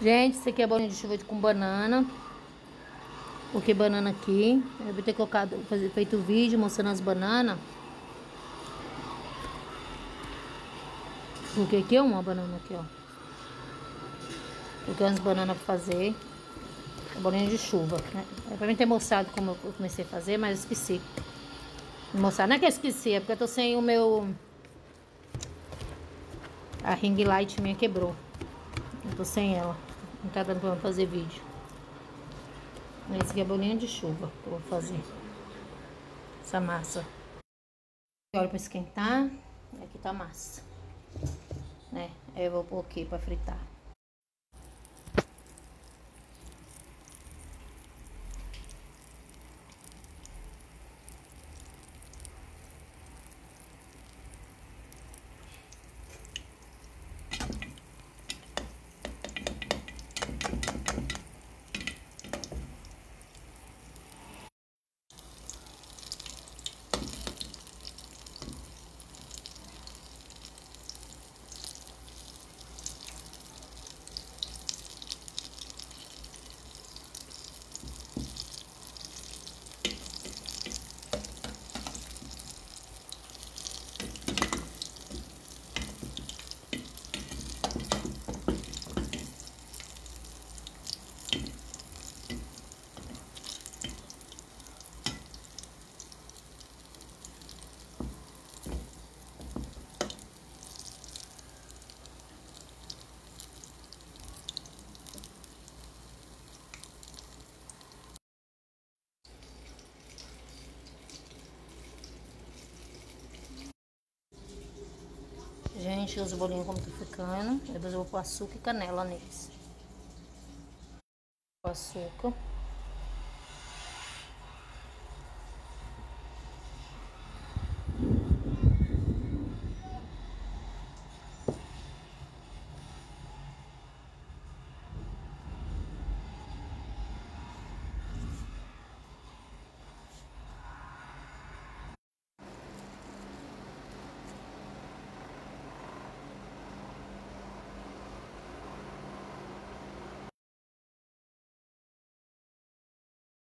Gente, isso aqui é bolinha de chuva com banana. Porque banana aqui. Eu vou ter colocado, fazer, feito vídeo mostrando as bananas. Porque aqui é uma banana aqui, ó. Peguei umas bananas pra fazer. A bolinha de chuva, né? É pra mim ter mostrado como eu comecei a fazer, mas eu esqueci. Mostrar. Não é que eu esqueci, é porque eu tô sem o meu... A ring light minha quebrou. Eu tô sem ela. Não tá dando pra fazer vídeo. Esse aqui é bolinha de chuva que eu vou fazer. Essa massa. Óleo pra esquentar. Aqui tá massa. Né? Aí eu vou pôr aqui pra fritar. Gente, os bolinhos como tá ficando. Depois eu vou pôr açúcar e canela neles. O açúcar.